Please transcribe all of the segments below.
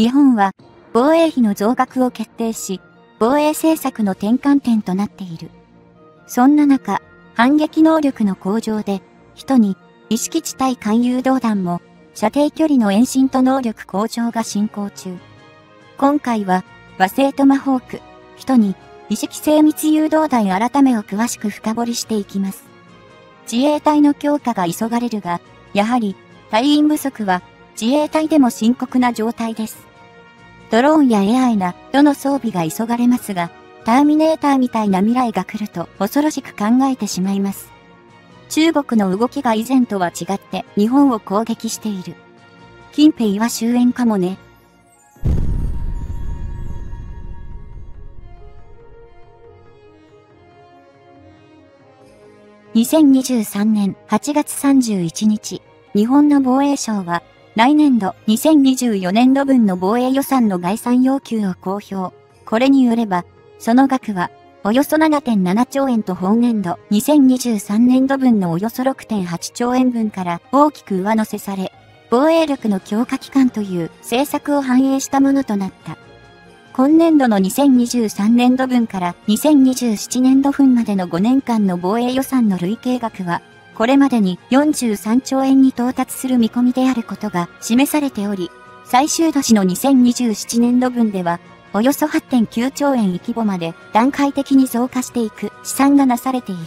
日本は防衛費の増額を決定し、防衛政策の転換点となっている。そんな中、反撃能力の向上で、人に意識地対艦誘導弾も射程距離の延伸と能力向上が進行中。今回は和製トマホーク、人に意識精密誘導弾改めを詳しく深掘りしていきます。自衛隊の強化が急がれるが、やはり隊員不足は自衛隊でも深刻な状態です。ドローンや AI などの装備が急がれますが、ターミネーターみたいな未来が来ると恐ろしく考えてしまいます。中国の動きが以前とは違って日本を攻撃している。近辺は終焉かもね。2023年8月31日、日本の防衛省は来年度2024年度分の防衛予算の概算要求を公表。これによれば、その額は、およそ7.7兆円と本年度2023年度分のおよそ6.8兆円分から大きく上乗せされ、防衛力の強化期間という政策を反映したものとなった。今年度の2023年度分から2027年度分までの5年間の防衛予算の累計額はこれまでに43兆円に到達する見込みであることが示されており、最終年の2027年度分では、およそ8.9兆円規模まで段階的に増加していく試算がなされている。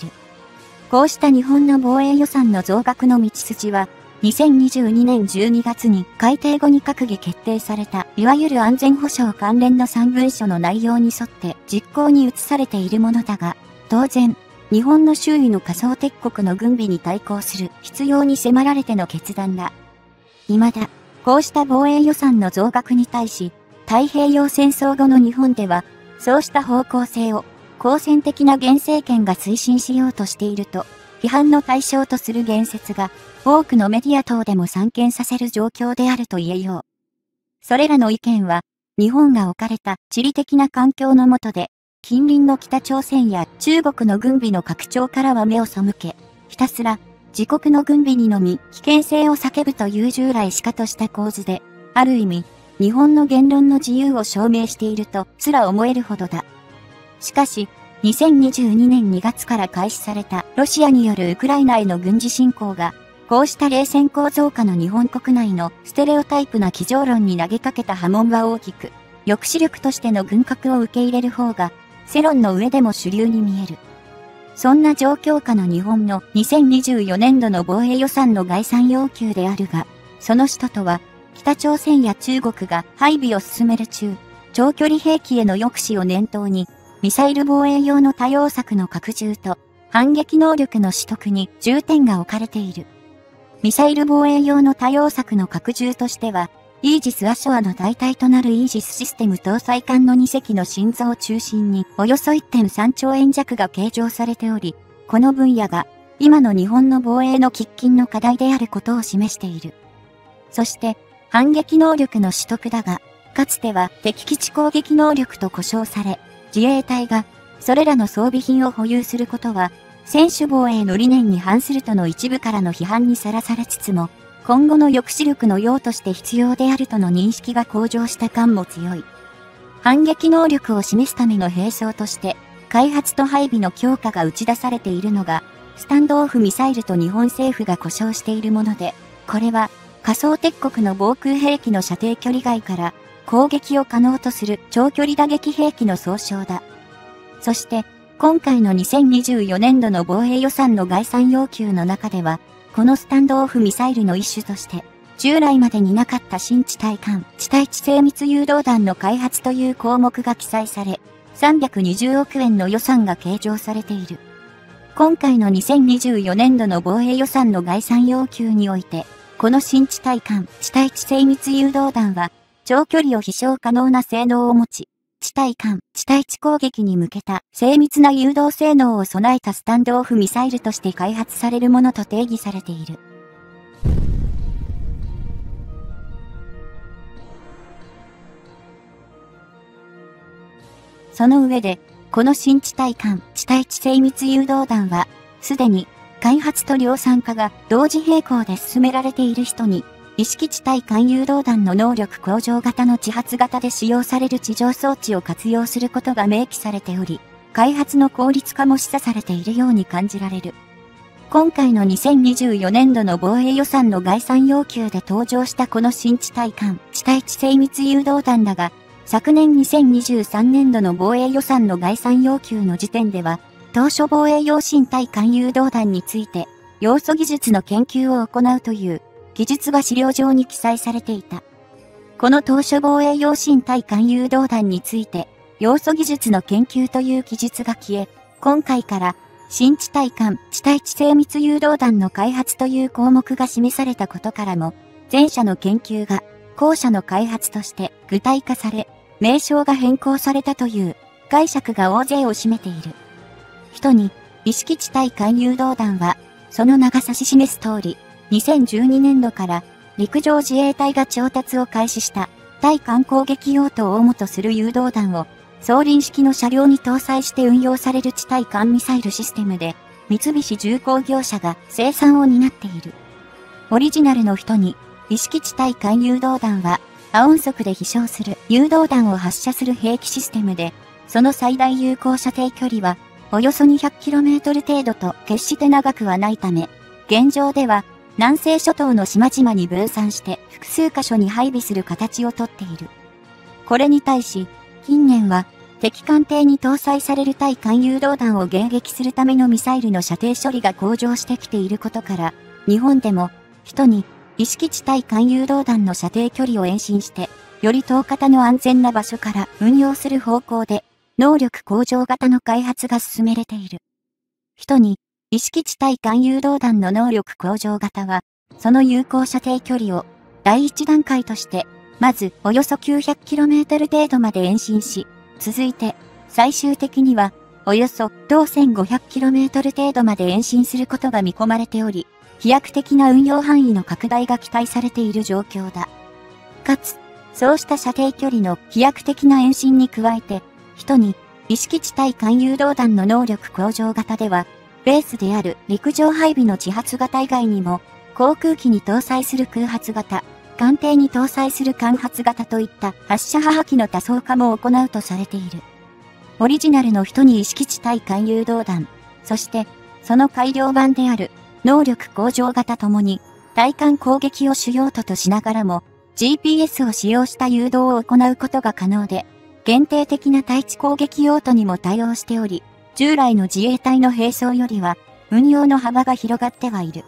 こうした日本の防衛予算の増額の道筋は、2022年12月に改定後に閣議決定された、いわゆる安全保障関連の3文書の内容に沿って実行に移されているものだが、当然、日本の周囲の仮想敵国の軍備に対抗する必要に迫られての決断だ。未だ、こうした防衛予算の増額に対し、太平洋戦争後の日本では、そうした方向性を、好戦的な現政権が推進しようとしていると、批判の対象とする言説が、多くのメディア等でも散見させる状況であると言えよう。それらの意見は、日本が置かれた地理的な環境の下で、近隣の北朝鮮や中国の軍備の拡張からは目を背け、ひたすら自国の軍備にのみ危険性を叫ぶという従来しかとした構図で、ある意味、日本の言論の自由を証明しているとすら思えるほどだ。しかし、2022年2月から開始されたロシアによるウクライナへの軍事侵攻が、こうした冷戦構造下の日本国内のステレオタイプな机上論に投げかけた波紋は大きく、抑止力としての軍拡を受け入れる方が世論の上でも主流に見える。そんな状況下の日本の2024年度の防衛予算の概算要求であるが、その使途とは、北朝鮮や中国が配備を進める中、長距離兵器への抑止を念頭に、ミサイル防衛用の多様策の拡充と、反撃能力の取得に重点が置かれている。ミサイル防衛用の多様策の拡充としては、イージス・アショアの代替となるイージスシステム搭載艦の2隻の心臓を中心におよそ1.3兆円弱が計上されており、この分野が今の日本の防衛の喫緊の課題であることを示している。そして、反撃能力の取得だが、かつては敵基地攻撃能力と呼称され、自衛隊がそれらの装備品を保有することは、専守防衛の理念に反するとの一部からの批判にさらされつつも、今後の抑止力の用として必要であるとの認識が向上した感も強い。反撃能力を示すための並走として、開発と配備の強化が打ち出されているのが、スタンドオフミサイルと日本政府が故障しているもので、これは仮想敵国の防空兵器の射程距離外から攻撃を可能とする長距離打撃兵器の総称だ。そして、今回の2024年度の防衛予算の概算要求の中では、このスタンドオフミサイルの一種として、従来までになかった新地対艦、地対地精密誘導弾の開発という項目が記載され、320億円の予算が計上されている。今回の2024年度の防衛予算の概算要求において、この新地対艦、地対地精密誘導弾は、長距離を飛翔可能な性能を持ち、地対艦、地対地攻撃に向けた精密な誘導性能を備えたスタンドオフミサイルとして開発されるものと定義されている。その上で、この新地対艦、地対地精密誘導弾は、すでに開発と量産化が同時並行で進められている人に、意識地対艦誘導弾の能力向上型の自発型で使用される地上装置を活用することが明記されており、開発の効率化も示唆されているように感じられる。今回の2024年度の防衛予算の概算要求で登場したこの新地対艦、地対地精密誘導弾だが、昨年2023年度の防衛予算の概算要求の時点では、当初防衛用新対艦誘導弾について、要素技術の研究を行うという、技術が資料上に記載されていた。この当初防衛用新対艦誘導弾について、要素技術の研究という記述が消え、今回から新地対艦、地対地精密誘導弾の開発という項目が示されたことからも、前者の研究が後者の開発として具体化され、名称が変更されたという解釈が大勢を占めている。人に、意識地対艦誘導弾は、その長さし示す通り、2012年度から陸上自衛隊が調達を開始した対艦攻撃用途を主とする誘導弾を装輪式の車両に搭載して運用される地対艦ミサイルシステムで、三菱重工業者が生産を担っている。オリジナルの人に、意識地対艦誘導弾は、亜音速で飛翔する誘導弾を発射する兵器システムで、その最大有効射程距離は、およそ 200km 程度と決して長くはないため、現状では、南西諸島の島々に分散して複数箇所に配備する形をとっている。これに対し、近年は敵艦艇に搭載される対艦誘導弾を迎撃するためのミサイルの射程処理が向上してきていることから、日本でも、人に、意識地対艦誘導弾の射程距離を延伸して、より遠型の安全な場所から運用する方向で、能力向上型の開発が進めれている。人に、意識地対艦誘導弾の能力向上型は、その有効射程距離を第一段階としてまず、およそ 900km 程度まで延伸し、続いて、最終的には、およそ同 1500km 程度まで延伸することが見込まれており、飛躍的な運用範囲の拡大が期待されている状況だ。かつ、そうした射程距離の飛躍的な延伸に加えて、人に意識地対艦誘導弾の能力向上型では、ベースである陸上配備の自発型以外にも、航空機に搭載する空発型、艦艇に搭載する艦発型といった発射母機の多層化も行うとされている。オリジナルの人に意識地対艦誘導弾、そしてその改良版である能力向上型ともに対艦攻撃を主要ととしながらも GPS を使用した誘導を行うことが可能で、限定的な対地攻撃用途にも対応しており、従来の自衛隊の兵装よりは運用の幅が広がってはいる。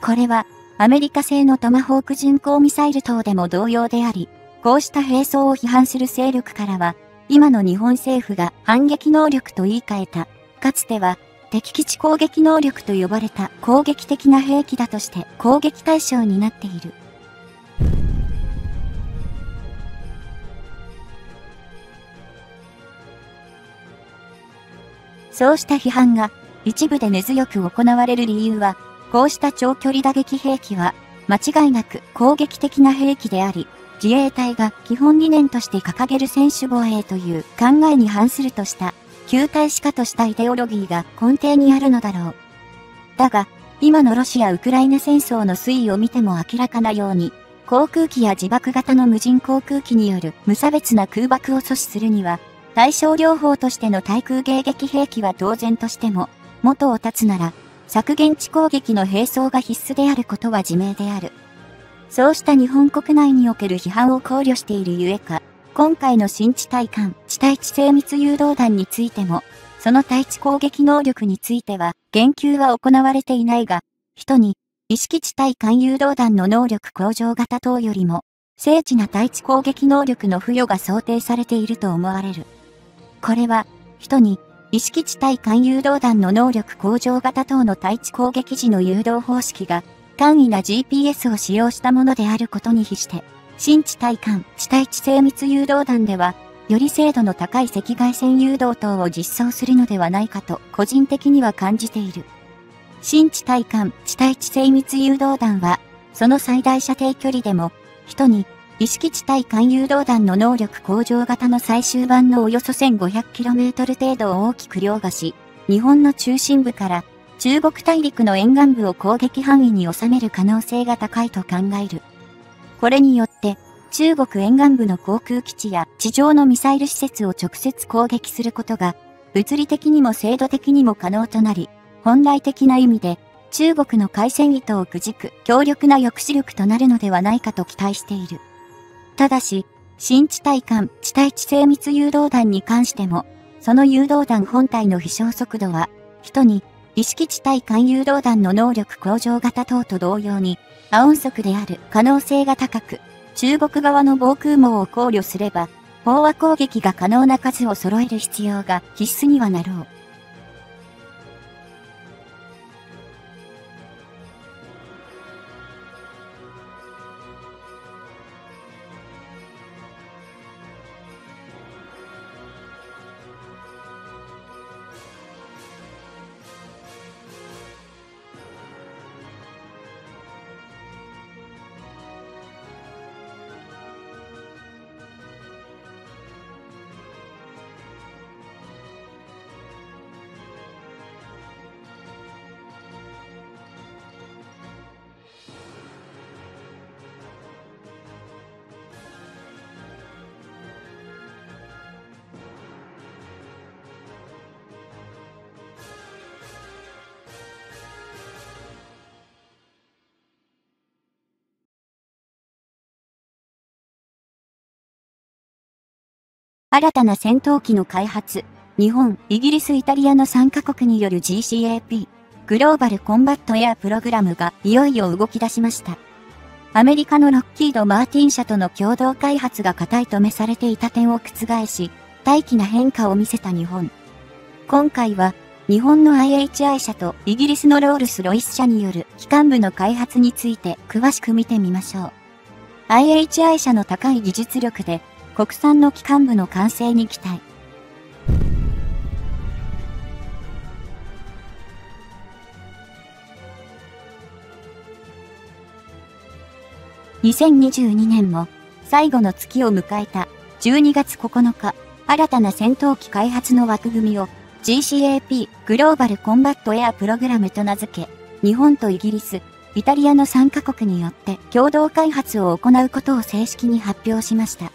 これはアメリカ製のトマホーク巡航ミサイル等でも同様であり、こうした兵装を批判する勢力からは、今の日本政府が反撃能力と言い換えた、かつては敵基地攻撃能力と呼ばれた攻撃的な兵器だとして攻撃対象になっている。そうした批判が一部で根強く行われる理由は、こうした長距離打撃兵器は、間違いなく攻撃的な兵器であり、自衛隊が基本理念として掲げる専守防衛という考えに反するとした、旧体視化としたイデオロギーが根底にあるのだろう。だが、今のロシア・ウクライナ戦争の推移を見ても明らかなように、航空機や自爆型の無人航空機による無差別な空爆を阻止するには、対症療法としての対空迎撃兵器は当然としても、元を立つなら、削減地攻撃の並走が必須であることは自明である。そうした日本国内における批判を考慮しているゆえか、今回の新地対艦、地対地精密誘導弾についても、その対地攻撃能力については、言及は行われていないが、人に、意識地対艦誘導弾の能力向上型等よりも、精緻な対地攻撃能力の付与が想定されていると思われる。これは、人に、意識地対艦誘導弾の能力向上型等の対地攻撃時の誘導方式が、簡易な GPS を使用したものであることに比して、新地対艦、地対地精密誘導弾では、より精度の高い赤外線誘導等を実装するのではないかと個人的には感じている。新地対艦、地対地精密誘導弾は、その最大射程距離でも、人に意識地対艦誘導弾の能力向上型の最終版のおよそ 1500km 程度を大きく凌駕し、日本の中心部から中国大陸の沿岸部を攻撃範囲に収める可能性が高いと考える。これによって、中国沿岸部の航空基地や地上のミサイル施設を直接攻撃することが、物理的にも制度的にも可能となり、本来的な意味で、中国の海戦糸をくじく強力な抑止力となるのではないかと期待している。ただし、新地対艦地対地精密誘導弾に関しても、その誘導弾本体の飛翔速度は、人に意識地対艦誘導弾の能力向上型等と同様に、亜音速である可能性が高く、中国側の防空網を考慮すれば、飽和攻撃が可能な数を揃える必要が必須にはなろう。新たな戦闘機の開発、日本、イギリス、イタリアの3カ国による GCAP、グローバルコンバットエアプログラムがいよいよ動き出しました。アメリカのロッキード・マーティン社との共同開発が固い止めされていた点を覆し、大気な変化を見せた日本。今回は、日本の IHI 社とイギリスのロールス・ロイス社による機関部の開発について詳しく見てみましょう。IHI 社の高い技術力で国産の機関部の完成に期待。2022年も最後の月を迎えた12月9日、新たな戦闘機開発の枠組みを GCAP グローバルコンバットエアプログラムと名付け、日本とイギリス、イタリアの3カ国によって共同開発を行うことを正式に発表しました。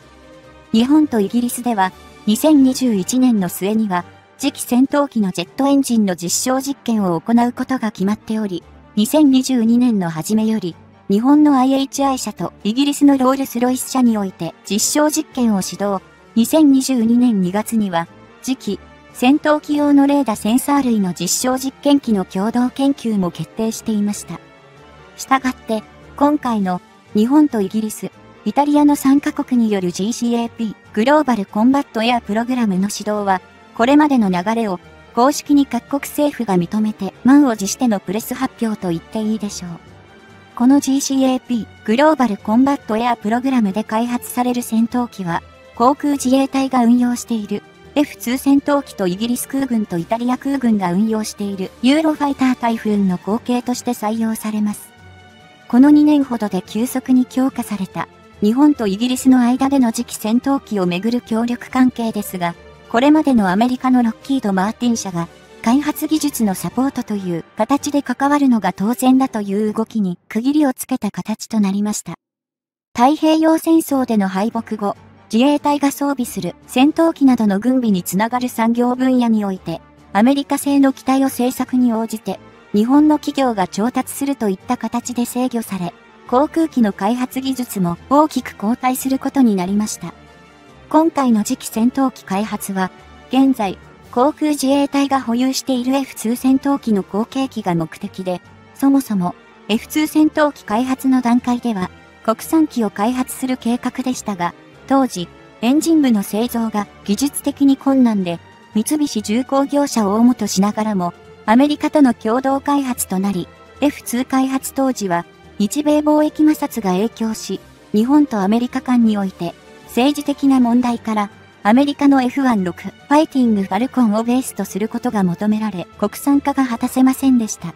日本とイギリスでは、2021年の末には、次期戦闘機のジェットエンジンの実証実験を行うことが決まっており、2022年の初めより、日本の IHI 社とイギリスのロールスロイス社において実証実験を指導、2022年2月には、次期戦闘機用のレーダーセンサー類の実証実験機の共同研究も決定していました。したがって、今回の日本とイギリス、イタリアの3カ国による GCAP グローバルコンバットエアプログラムの指導は、これまでの流れを公式に各国政府が認めて満を持してのプレス発表と言っていいでしょう。この GCAP グローバルコンバットエアプログラムで開発される戦闘機は、航空自衛隊が運用している F2 戦闘機とイギリス空軍とイタリア空軍が運用しているユーロファイタータイフーンの後継として採用されます。この2年ほどで急速に強化された日本とイギリスの間での次期戦闘機をめぐる協力関係ですが、これまでのアメリカのロッキード・マーティン社が、開発技術のサポートという形で関わるのが当然だという動きに区切りをつけた形となりました。太平洋戦争での敗北後、自衛隊が装備する戦闘機などの軍備につながる産業分野において、アメリカ製の機体を製作に応じて、日本の企業が調達するといった形で制御され、航空機の開発技術も大きく後退することになりました。今回の次期戦闘機開発は、現在、航空自衛隊が保有している F2 戦闘機の後継機が目的で、そもそも F2 戦闘機開発の段階では、国産機を開発する計画でしたが、当時、エンジン部の製造が技術的に困難で、三菱重工業者を主としながらも、アメリカとの共同開発となり、F2 開発当時は日米貿易摩擦が影響し、日本とアメリカ間において、政治的な問題から、アメリカの F16 ファイティングファルコンをベースとすることが求められ、国産化が果たせませんでした。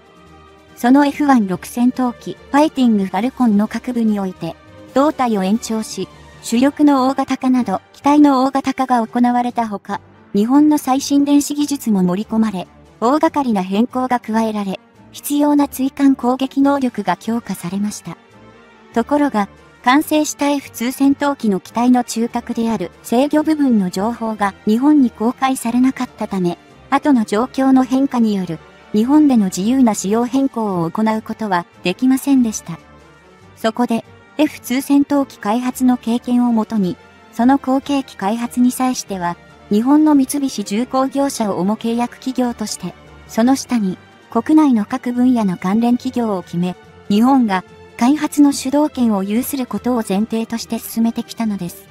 その F16 戦闘機ファイティングファルコンの各部において、胴体を延長し、主力の大型化など、機体の大型化が行われたほか、日本の最新電子技術も盛り込まれ、大掛かりな変更が加えられ、必要な追艦攻撃能力が強化されました。ところが、完成した F2 戦闘機の機体の中核である制御部分の情報が日本に公開されなかったため、後の状況の変化による日本での自由な仕様変更を行うことはできませんでした。そこで F2 戦闘機開発の経験をもとに、その後継機開発に際しては、日本の三菱重工業者を主契約企業として、その下に国内の各分野の関連企業を決め、日本が開発の主導権を有することを前提として進めてきたのです。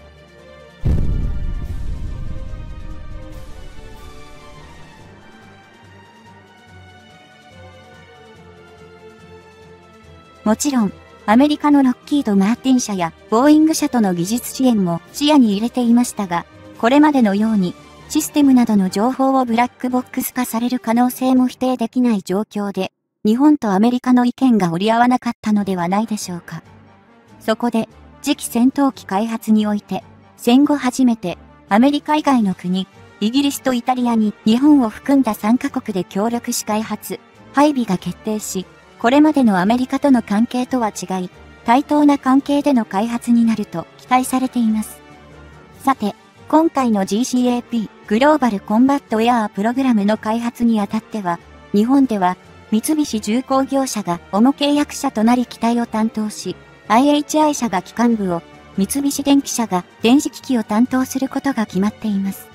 もちろん、アメリカのロッキード・マーティン社やボーイング社との技術支援も視野に入れていましたが、これまでのようにシステムなどの情報をブラックボックス化される可能性も否定できない状況で、日本とアメリカの意見が折り合わなかったのではないでしょうか。そこで、次期戦闘機開発において、戦後初めて、アメリカ以外の国、イギリスとイタリアに日本を含んだ3カ国で協力し開発、配備が決定し、これまでのアメリカとの関係とは違い、対等な関係での開発になると期待されています。さて、今回の GCAP グローバルコンバットエアープログラムの開発にあたっては、日本では三菱重工業者が主契約者となり機体を担当し、IHI 社が機関部を、三菱電機社が電子機器を担当することが決まっています。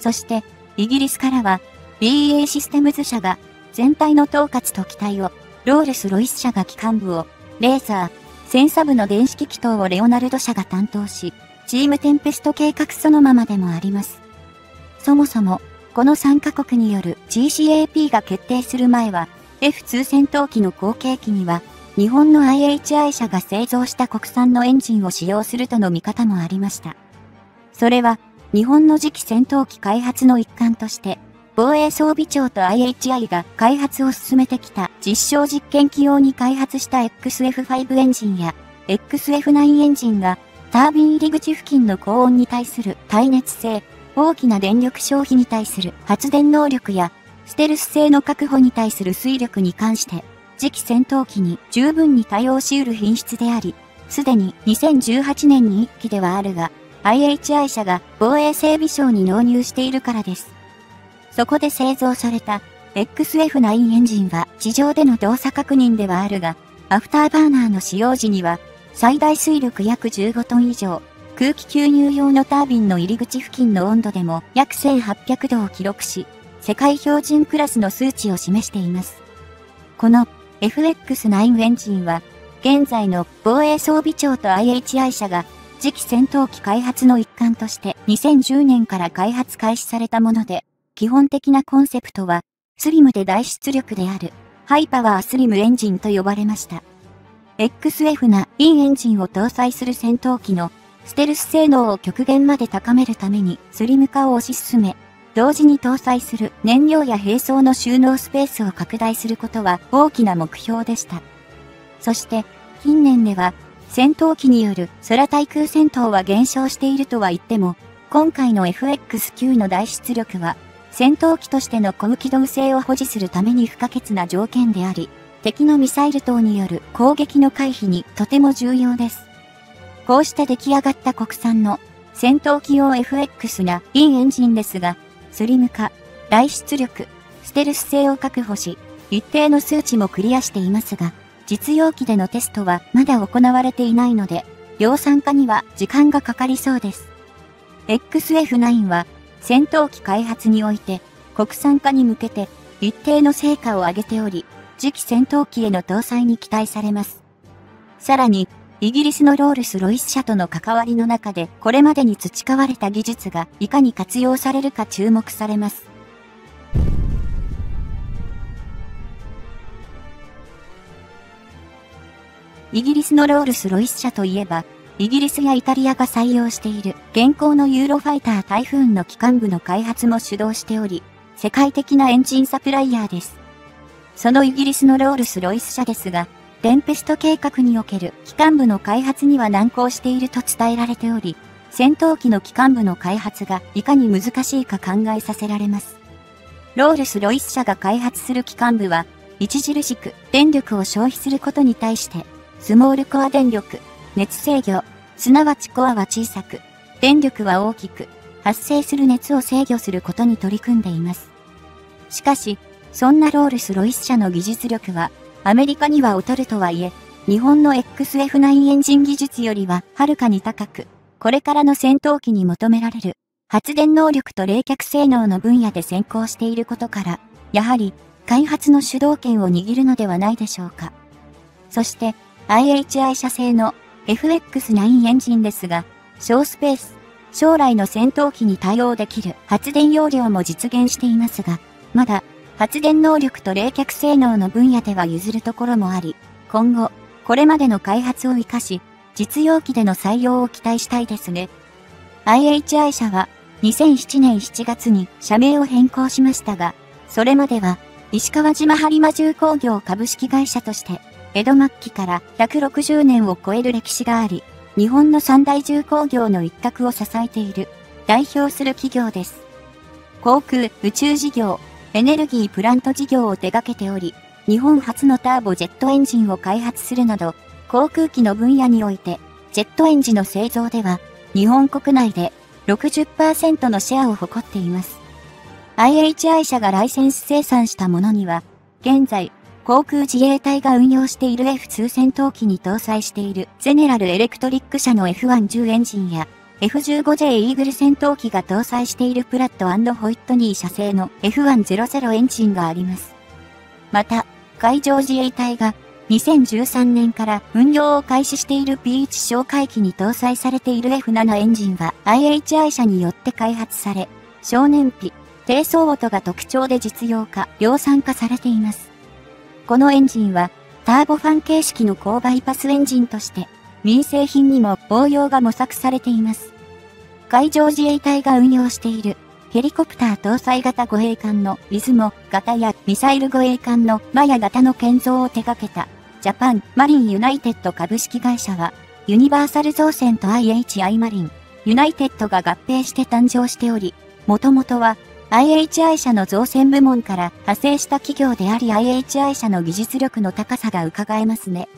そして、イギリスからは、BA システムズ社が全体の統括と機体を、ロールス・ロイス社が機関部を、レーザー、センサ部の電子機器等をレオナルド社が担当し、チームテンペスト計画そのままでもあります。そもそも、この3カ国による GCAP が決定する前は、F2 戦闘機の後継機には、日本の IHI 社が製造した国産のエンジンを使用するとの見方もありました。それは、日本の次期戦闘機開発の一環として、防衛装備庁と IHI が開発を進めてきた実証実験機用に開発した XF5 エンジンや XF9 エンジンがタービン入り口付近の高温に対する耐熱性、大きな電力消費に対する発電能力や、ステルス性の確保に対する水力に関して、次期戦闘機に十分に対応し得る品質であり、すでに2018年に1機ではあるが、IHI 社が防衛装備庁に納入しているからです。そこで製造された XF9 エンジンは地上での動作確認ではあるが、アフターバーナーの使用時には最大推力約15トン以上、空気吸入用のタービンの入り口付近の温度でも約1800度を記録し、世界標準クラスの数値を示しています。この FX9 エンジンは、現在の防衛装備庁と IHI 社が次期戦闘機開発の一環として2010年から開発開始されたもので、基本的なコンセプトは、スリムで大出力である、ハイパワースリムエンジンと呼ばれました。XF な E エンジンを搭載する戦闘機のステルス性能を極限まで高めるためにスリム化を推し進め、同時に搭載する燃料や並走の収納スペースを拡大することは大きな目標でした。そして、近年では、戦闘機による空対空戦闘は減少しているとは言っても、今回の FX9 の大出力は、戦闘機としての高機動性を保持するために不可欠な条件であり、敵のミサイル等による攻撃の回避にとても重要です。こうして出来上がった国産の戦闘機用 FX な E エンジンですが、スリム化、大出力、ステルス性を確保し、一定の数値もクリアしていますが、実用機でのテストはまだ行われていないので、量産化には時間がかかりそうです。XF9 は戦闘機開発において国産化に向けて一定の成果を上げており、次期戦闘機への搭載に期待されます。さらに、イギリスのロールス・ロイス社との関わりの中でこれまでに培われた技術がいかに活用されるか注目されます。イギリスのロールス・ロイス社といえば、イギリスやイタリアが採用している現行のユーロファイタータイフーンの機関部の開発も主導しており、世界的なエンジンサプライヤーです。そのイギリスのロールス・ロイス社ですが、テンペスト計画における機関部の開発には難航していると伝えられており、戦闘機の機関部の開発がいかに難しいか考えさせられます。ロールス・ロイス社が開発する機関部は、著しく電力を消費することに対して、スモールコア電力、熱制御、すなわちコアは小さく、電力は大きく、発生する熱を制御することに取り組んでいます。しかし、そんなロールス・ロイス社の技術力は、アメリカには劣るとはいえ、日本の XF9 エンジン技術よりははるかに高く、これからの戦闘機に求められる発電能力と冷却性能の分野で先行していることから、やはり開発の主導権を握るのではないでしょうか。そして IHI 社製の FX9 エンジンですが、小スペース、将来の戦闘機に対応できる発電容量も実現していますが、まだ発電能力と冷却性能の分野では譲るところもあり、今後、これまでの開発を活かし、実用機での採用を期待したいですね。IHI 社は2007年7月に社名を変更しましたが、それまでは石川島播磨重工業株式会社として、江戸末期から160年を超える歴史があり、日本の三大重工業の一角を支えている代表する企業です。航空、宇宙事業、エネルギープラント事業を手掛けており、日本初のターボジェットエンジンを開発するなど、航空機の分野において、ジェットエンジンの製造では、日本国内で60%のシェアを誇っています。IHI 社がライセンス生産したものには、現在、航空自衛隊が運用している F2 戦闘機に搭載しているゼネラルエレクトリック社の F10 エンジンや F15J イーグル戦闘機が搭載しているプラットホイットニー社製の F100 エンジンがあります。また、海上自衛隊が2013年から運用を開始している P1 哨戒機に搭載されている F7 エンジンは IHI 社によって開発され、少年費、低層音が特徴で実用化、量産化されています。このエンジンはターボファン形式の高バイパスエンジンとして民生品にも応用が模索されています。海上自衛隊が運用しているヘリコプター搭載型護衛艦のいずも型やミサイル護衛艦のまや型の建造を手掛けたジャパンマリンユナイテッド株式会社はユニバーサル造船と IHI マリンユナイテッドが合併して誕生しており、もともとは IHI 社の造船部門から派生した企業であり IHI 社の技術力の高さが伺えますね。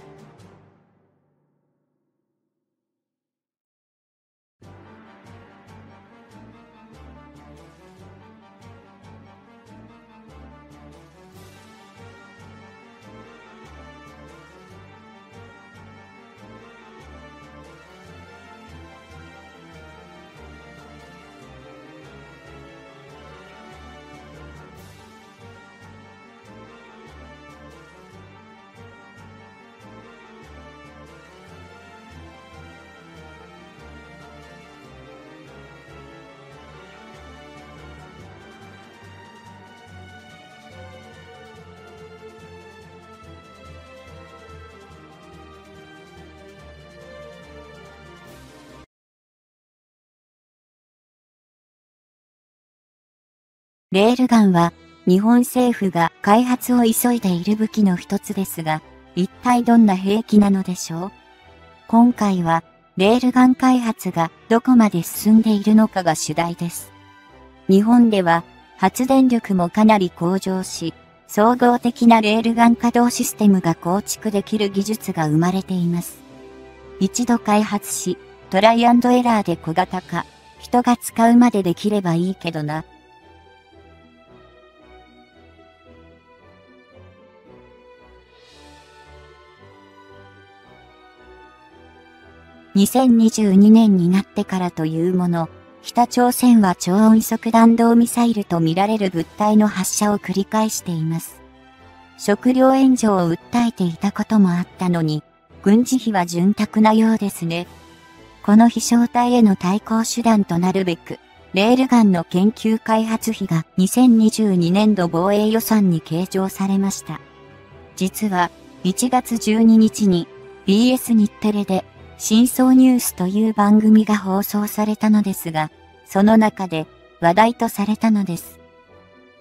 レールガンは日本政府が開発を急いでいる武器の一つですが、一体どんな兵器なのでしょう？今回は、レールガン開発がどこまで進んでいるのかが主題です。日本では発電力もかなり向上し、総合的なレールガン稼働システムが構築できる技術が生まれています。一度開発し、トライアンドエラーで小型化、人が使うまでできればいいけどな。2022年になってからというもの、北朝鮮は超音速弾道ミサイルとみられる物体の発射を繰り返しています。食料援助を訴えていたこともあったのに、軍事費は潤沢なようですね。この飛翔体への対抗手段となるべく、レールガンの研究開発費が2022年度防衛予算に計上されました。実は、1月12日に BS 日テレで真相ニュースという番組が放送されたのですが、その中で話題とされたのです。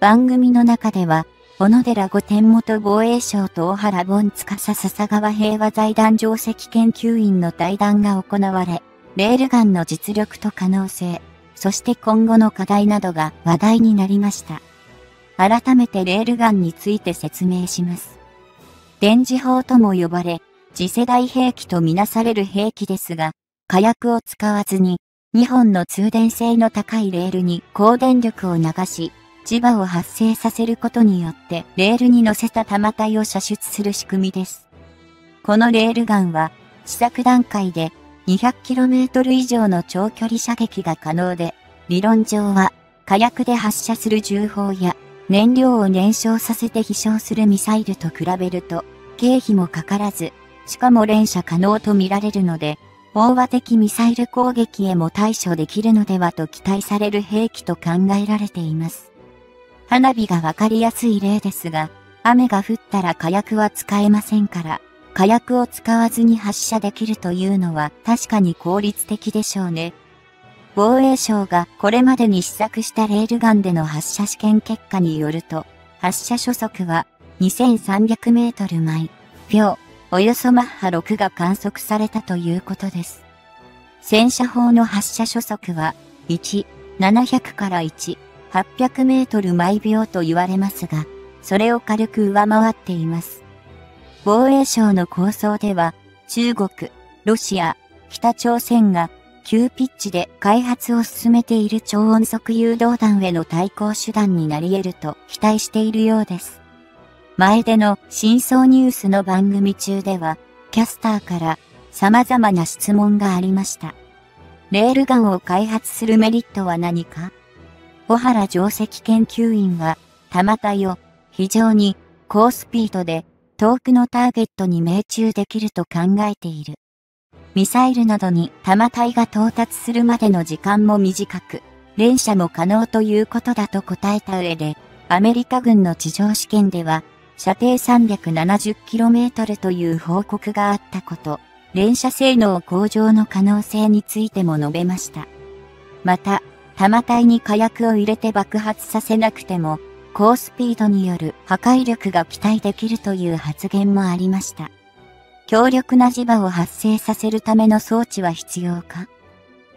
番組の中では、小野寺御殿元防衛省と大原盆司笹川平和財団上席研究員の対談が行われ、レールガンの実力と可能性、そして今後の課題などが話題になりました。改めてレールガンについて説明します。電磁砲とも呼ばれ、次世代兵器とみなされる兵器ですが、火薬を使わずに、2本の通電性の高いレールに高電力を流し、磁場を発生させることによってレールに乗せた弾体を射出する仕組みです。このレールガンは試作段階で 200km 以上の長距離射撃が可能で、理論上は火薬で発射する銃砲や燃料を燃焼させて飛翔するミサイルと比べると経費もかからず、しかも連射可能とみられるので、飽和的ミサイル攻撃へも対処できるのではと期待される兵器と考えられています。花火がわかりやすい例ですが、雨が降ったら火薬は使えませんから、火薬を使わずに発射できるというのは確かに効率的でしょうね。防衛省がこれまでに試作したレールガンでの発射試験結果によると、発射初速は2300メートル毎秒、およそマッハ6が観測されたということです。戦車砲の発射初速は1、700から1、800メートル毎秒と言われますが、それを軽く上回っています。防衛省の構想では、中国、ロシア、北朝鮮が急ピッチで開発を進めている超音速誘導弾への対抗手段になり得ると期待しているようです。前での真相ニュースの番組中では、キャスターから様々な質問がありました。レールガンを開発するメリットは何か？小原定石研究員は、弾体を非常に高スピードで遠くのターゲットに命中できると考えている。ミサイルなどに弾体が到達するまでの時間も短く、連射も可能ということだと答えた上で、アメリカ軍の地上試験では射程 370km という報告があったこと、連射性能向上の可能性についても述べました。また、弾体に火薬を入れて爆発させなくても、高スピードによる破壊力が期待できるという発言もありました。強力な磁場を発生させるための装置は必要か？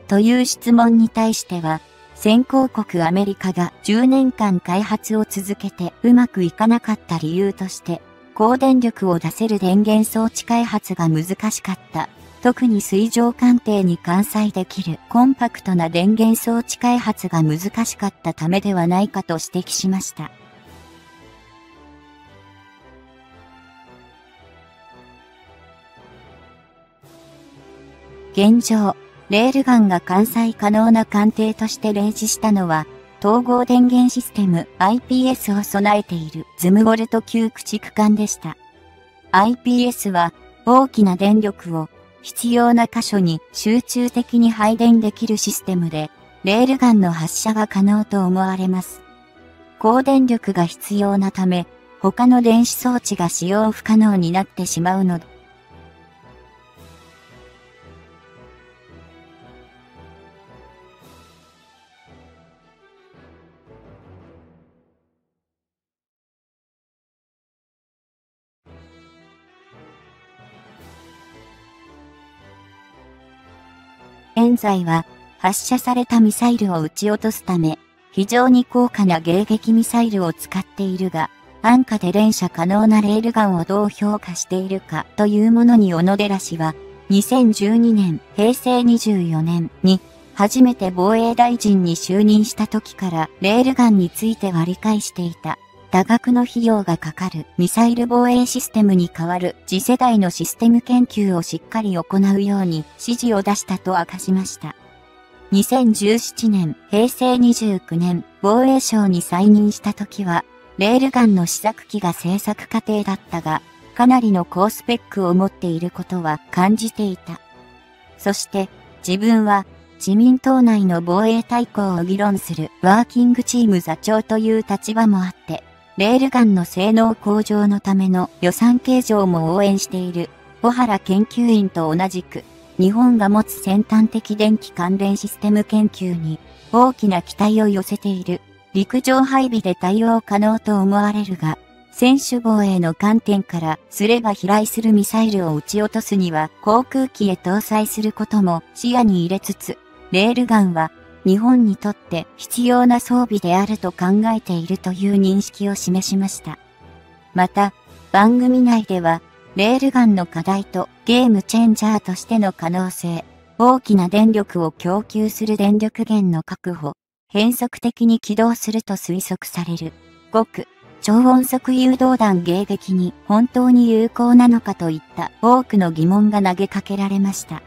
という質問に対しては、先行国アメリカが10年間開発を続けてうまくいかなかった理由として、高電力を出せる電源装置開発が難しかった。特に水上艦艇に艦載できるコンパクトな電源装置開発が難しかったためではないかと指摘しました。現状、レールガンが艦載可能な艦艇として例示したのは、統合電源システム IPS を備えているズムボルト級駆逐艦でした。IPS は大きな電力を必要な箇所に集中的に配電できるシステムで、レールガンの発射は可能と思われます。高電力が必要なため、他の電子装置が使用不可能になってしまうので、現在は発射されたミサイルを撃ち落とすため、非常に高価な迎撃ミサイルを使っているが、安価で連射可能なレールガンをどう評価しているかというものに小野寺氏は、2012年、平成24年に、初めて防衛大臣に就任した時からレールガンについては理解していた。多額の費用がかかるミサイル防衛システムに代わる次世代のシステム研究をしっかり行うように指示を出したと明かしました。2017年、平成29年、防衛省に再任した時は、レールガンの試作機が製作過程だったが、かなりの高スペックを持っていることは感じていた。そして、自分は自民党内の防衛対抗を議論するワーキングチーム座長という立場もあって、レールガンの性能向上のための予算計上も応援している、小原研究員と同じく、日本が持つ先端的電気関連システム研究に大きな期待を寄せている、陸上配備で対応可能と思われるが、選手防衛の観点からすれば飛来するミサイルを撃ち落とすには航空機へ搭載することも視野に入れつつ、レールガンは日本にとって必要な装備であると考えているという認識を示しました。また、番組内では、レールガンの課題とゲームチェンジャーとしての可能性、大きな電力を供給する電力源の確保、変則的に起動すると推測される。極、超音速誘導弾迎撃に本当に有効なのかといった多くの疑問が投げかけられました。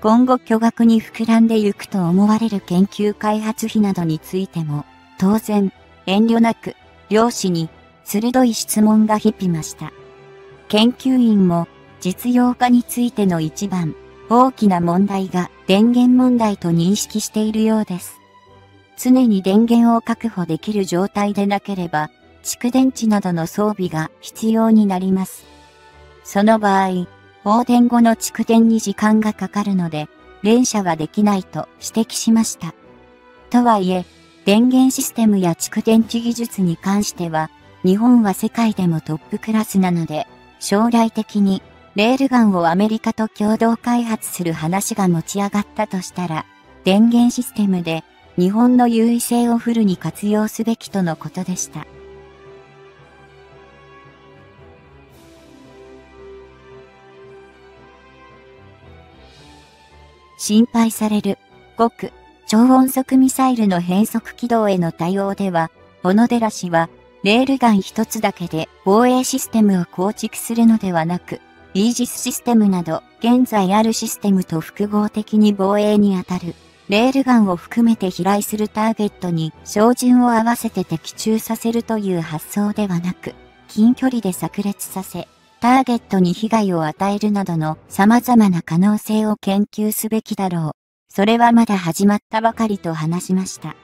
今後巨額に膨らんでゆくと思われる研究開発費などについても、当然、遠慮なく、漁師に鋭い質問が響きました。研究員も実用化についての一番大きな問題が電源問題と認識しているようです。常に電源を確保できる状態でなければ、蓄電池などの装備が必要になります。その場合、放電後の蓄電に時間がかかるので、連射はできないと指摘しました。とはいえ、電源システムや蓄電池技術に関しては、日本は世界でもトップクラスなので、将来的にレールガンをアメリカと共同開発する話が持ち上がったとしたら、電源システムで日本の優位性をフルに活用すべきとのことでした。心配される。極超音速ミサイルの変速軌道への対応では、小野寺氏は、レールガン一つだけで防衛システムを構築するのではなく、イージスシステムなど現在あるシステムと複合的に防衛にあたる、レールガンを含めて飛来するターゲットに照準を合わせて的中させるという発想ではなく、近距離で炸裂させ、ターゲットに被害を与えるなどの様々な可能性を研究すべきだろう。それはまだ始まったばかりと話しました。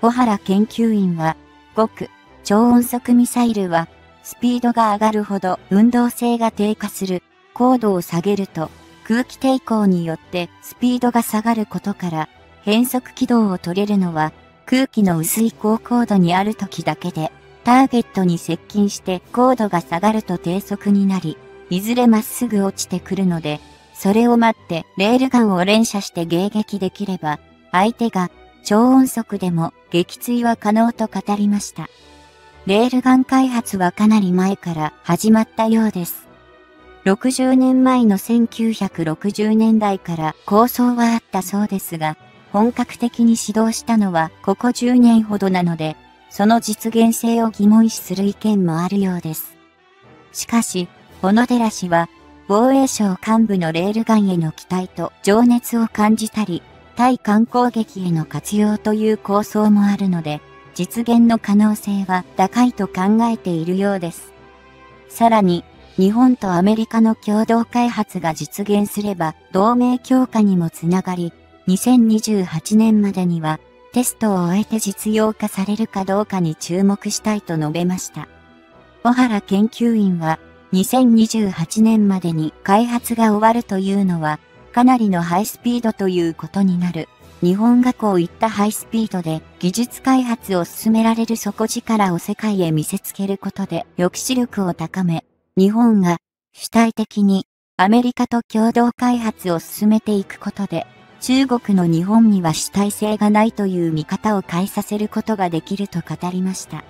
小原研究員は、極超音速ミサイルは、スピードが上がるほど運動性が低下する。高度を下げると、空気抵抗によってスピードが下がることから、変速軌道を取れるのは、空気の薄い高高度にある時だけで、ターゲットに接近して高度が下がると低速になり、いずれまっすぐ落ちてくるので、それを待ってレールガンを連射して迎撃できれば、相手が超音速でも撃墜は可能と語りました。レールガン開発はかなり前から始まったようです。60年前の1960年代から構想はあったそうですが、本格的に始動したのはここ10年ほどなので、その実現性を疑問視する意見もあるようです。しかし、小野寺氏は、防衛省幹部のレールガンへの期待と情熱を感じたり、対艦攻撃への活用という構想もあるので、実現の可能性は高いと考えているようです。さらに、日本とアメリカの共同開発が実現すれば同盟強化にもつながり、2028年までにはテストを終えて実用化されるかどうかに注目したいと述べました。小原研究員は、2028年までに開発が終わるというのは、かなりのハイスピードということになる。日本がこういったハイスピードで技術開発を進められる底力を世界へ見せつけることで抑止力を高め、日本が主体的にアメリカと共同開発を進めていくことで中国の日本には主体性がないという見方を変えさせることができると語りました。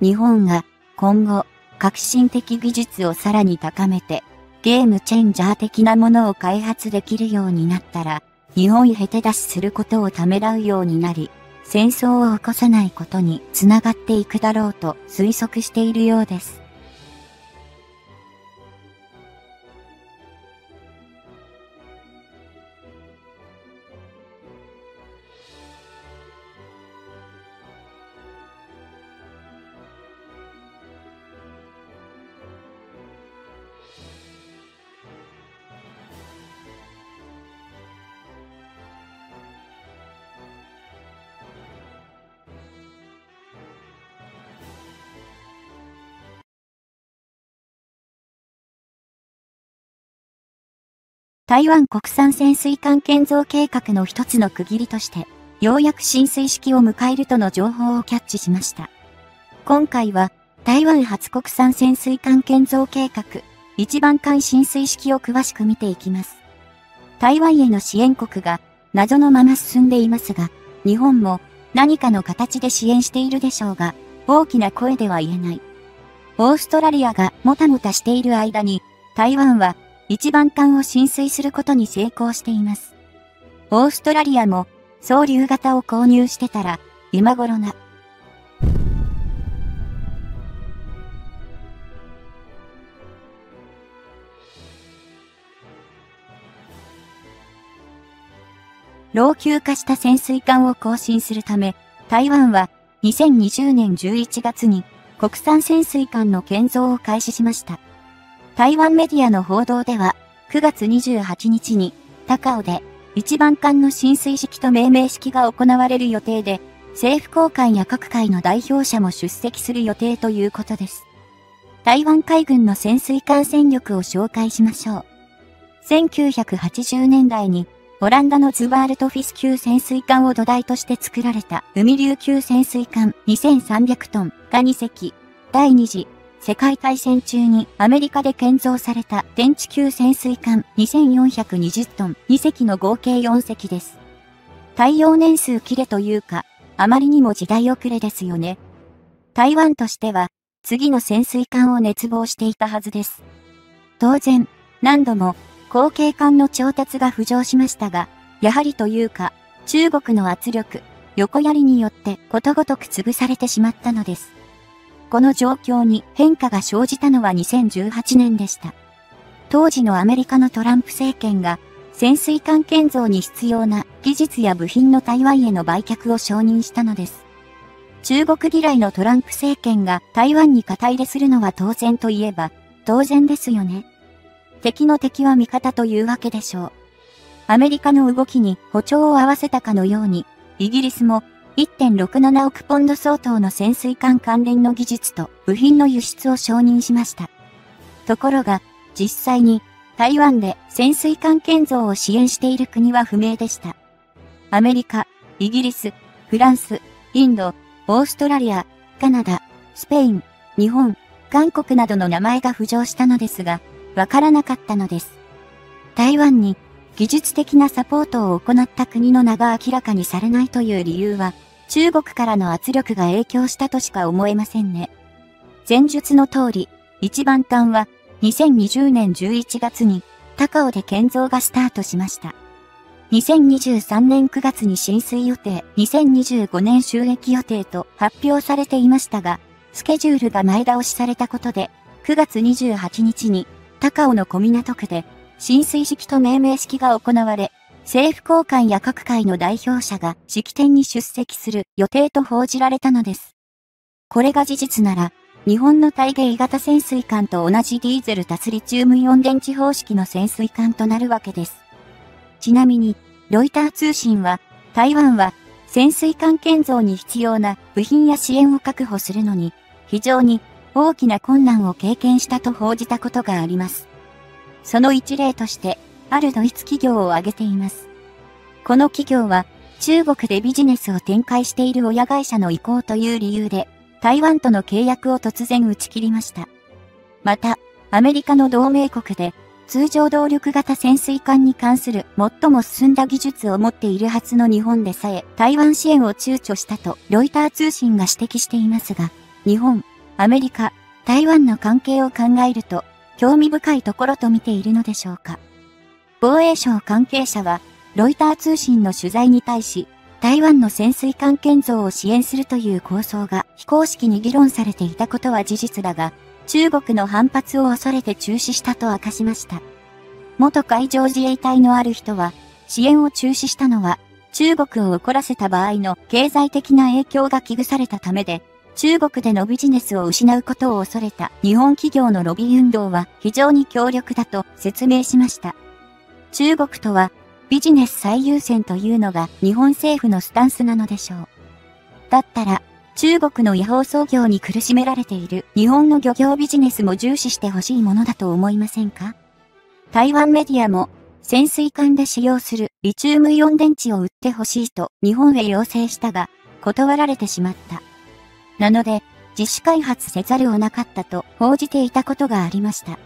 日本が今後、革新的技術をさらに高めて、ゲームチェンジャー的なものを開発できるようになったら、日本へ手出しすることをためらうようになり、戦争を起こさないことにつながっていくだろうと推測しているようです。台湾国産潜水艦建造計画の一つの区切りとして、ようやく浸水式を迎えるとの情報をキャッチしました。今回は、台湾初国産潜水艦建造計画、一番艦浸水式を詳しく見ていきます。台湾への支援国が謎のまま進んでいますが、日本も何かの形で支援しているでしょうが、大きな声では言えない。オーストラリアがもたもたしている間に、台湾は一番艦を浸水することに成功しています。オーストラリアも、総流型を購入してたら、今頃な。老朽化した潜水艦を更新するため、台湾は2020年11月に国産潜水艦の建造を開始しました。台湾メディアの報道では、9月28日に高尾で一番艦の浸水式と命名式が行われる予定で、政府高官や各界の代表者も出席する予定ということです。台湾海軍の潜水艦戦力を紹介しましょう。1980年代に、オランダのズバールトフィス級潜水艦を土台として作られた海流級潜水艦2300トンが2隻、第2次世界大戦中にアメリカで建造された天地級潜水艦2420トン2隻の合計4隻です。耐用年数切れというか、あまりにも時代遅れですよね。台湾としては、次の潜水艦を熱望していたはずです。当然、何度も、後継艦の調達が浮上しましたが、やはりというか、中国の圧力、横槍によってことごとく潰されてしまったのです。この状況に変化が生じたのは2018年でした。当時のアメリカのトランプ政権が潜水艦建造に必要な技術や部品の台湾への売却を承認したのです。中国嫌いのトランプ政権が台湾に肩入れするのは当然といえば当然ですよね。敵の敵は味方というわけでしょう。アメリカの動きに歩調を合わせたかのように、イギリスも1.67億ポンド相当の潜水艦関連の技術と部品の輸出を承認しました。ところが、実際に台湾で潜水艦建造を支援している国は不明でした。アメリカ、イギリス、フランス、インド、オーストラリア、カナダ、スペイン、日本、韓国などの名前が浮上したのですが、わからなかったのです。台湾に技術的なサポートを行った国の名が明らかにされないという理由は、中国からの圧力が影響したとしか思えませんね。前述の通り、一番艦は2020年11月に高尾で建造がスタートしました。2023年9月に浸水予定、2025年収益予定と発表されていましたが、スケジュールが前倒しされたことで、9月28日に高尾の小港区で浸水式と命名式が行われ、政府高官や各界の代表者が式典に出席する予定と報じられたのです。これが事実なら、日本の対芸型潜水艦と同じディーゼル脱リチウムイオン電池方式の潜水艦となるわけです。ちなみに、ロイター通信は、台湾は潜水艦建造に必要な部品や支援を確保するのに、非常に大きな困難を経験したと報じたことがあります。その一例として、あるドイツ企業を挙げています。この企業は、中国でビジネスを展開している親会社の意向という理由で、台湾との契約を突然打ち切りました。また、アメリカの同盟国で、通常動力型潜水艦に関する最も進んだ技術を持っているはずの日本でさえ、台湾支援を躊躇したと、ロイター通信が指摘していますが、日本、アメリカ、台湾の関係を考えると、興味深いところと見ているのでしょうか。防衛省関係者は、ロイター通信の取材に対し、台湾の潜水艦建造を支援するという構想が非公式に議論されていたことは事実だが、中国の反発を恐れて中止したと明かしました。元海上自衛隊のある人は、支援を中止したのは、中国を怒らせた場合の経済的な影響が危惧されたためで、中国でのビジネスを失うことを恐れた日本企業のロビー運動は非常に強力だと説明しました。中国とはビジネス最優先というのが日本政府のスタンスなのでしょう。だったら中国の違法操業に苦しめられている日本の漁業ビジネスも重視してほしいものだと思いませんか？台湾メディアも潜水艦で使用するリチウムイオン電池を売ってほしいと日本へ要請したが断られてしまった。なので、自主開発せざるをなかったと報じていたことがありました。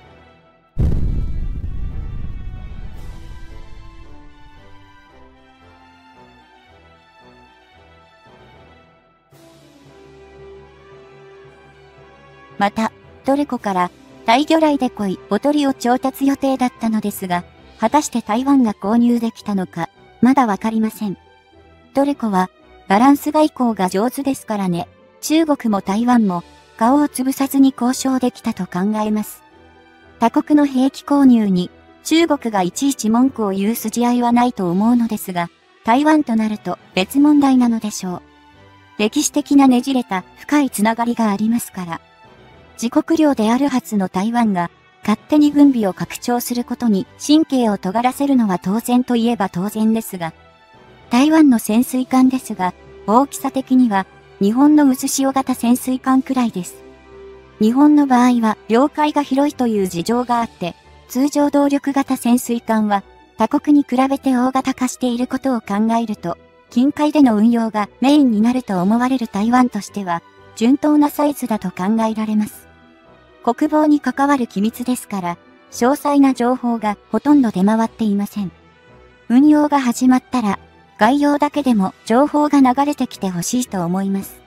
また、トルコから大魚雷で濃いおとりを調達予定だったのですが、果たして台湾が購入できたのか、まだわかりません。トルコは、バランス外交が上手ですからね。中国も台湾も、顔を潰さずに交渉できたと考えます。他国の兵器購入に、中国がいちいち文句を言う筋合いはないと思うのですが、台湾となると別問題なのでしょう。歴史的なねじれた深いつながりがありますから。自国領であるはずの台湾が勝手に軍備を拡張することに神経を尖らせるのは当然といえば当然ですが、台湾の潜水艦ですが、大きさ的には日本の渦潮型潜水艦くらいです。日本の場合は領海が広いという事情があって、通常動力型潜水艦は他国に比べて大型化していることを考えると、近海での運用がメインになると思われる台湾としては、順当なサイズだと考えられます。国防に関わる機密ですから、詳細な情報がほとんど出回っていません。運用が始まったら、概要だけでも情報が流れてきてほしいと思います。